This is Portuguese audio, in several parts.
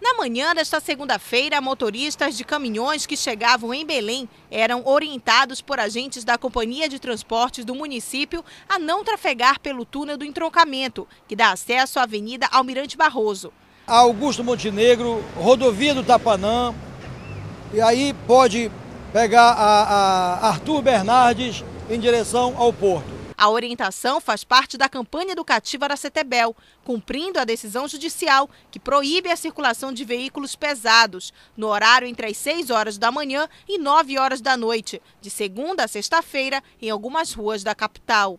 Na manhã desta segunda-feira, motoristas de caminhões que chegavam em Belém eram orientados por agentes da Companhia de Transportes do município a não trafegar pelo túnel do entroncamento, que dá acesso à Avenida Almirante Barroso. Augusto Montenegro, rodovia do Tapanã, e aí pode pegar a, a Arthur Bernardes em direção ao porto. A orientação faz parte da campanha educativa da CETEBEL, cumprindo a decisão judicial que proíbe a circulação de veículos pesados no horário entre as 6 horas da manhã e 9 horas da noite, de segunda a sexta-feira, em algumas ruas da capital.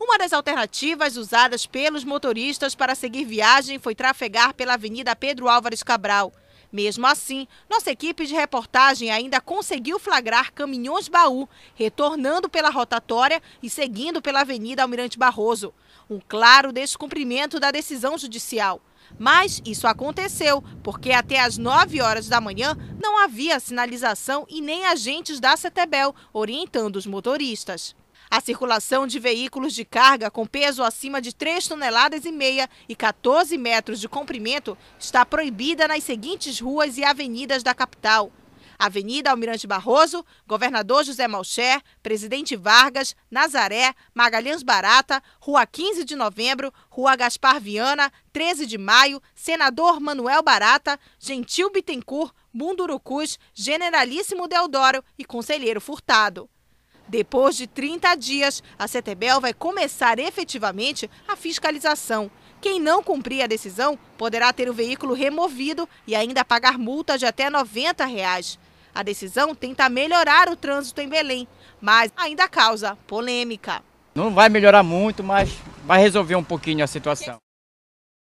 Uma das alternativas usadas pelos motoristas para seguir viagem foi trafegar pela Avenida Pedro Álvares Cabral. Mesmo assim, nossa equipe de reportagem ainda conseguiu flagrar caminhões baú, retornando pela rotatória e seguindo pela Avenida Almirante Barroso. Um claro descumprimento da decisão judicial. Mas isso aconteceu porque até às 9 horas da manhã não havia sinalização e nem agentes da CETEBEL orientando os motoristas. A circulação de veículos de carga com peso acima de 3 toneladas e meia e 14 metros de comprimento está proibida nas seguintes ruas e avenidas da capital. Avenida Almirante Barroso, Governador José Malcher, Presidente Vargas, Nazaré, Magalhães Barata, Rua 15 de Novembro, Rua Gaspar Viana, 13 de Maio, Senador Manuel Barata, Gentil Bittencourt, Mundurucus, Generalíssimo Deodoro e Conselheiro Furtado. Depois de 30 dias, a CETEBEL vai começar efetivamente a fiscalização. Quem não cumprir a decisão poderá ter o veículo removido e ainda pagar multa de até 90 reais. A decisão tenta melhorar o trânsito em Belém, mas ainda causa polêmica. Não vai melhorar muito, mas vai resolver um pouquinho a situação.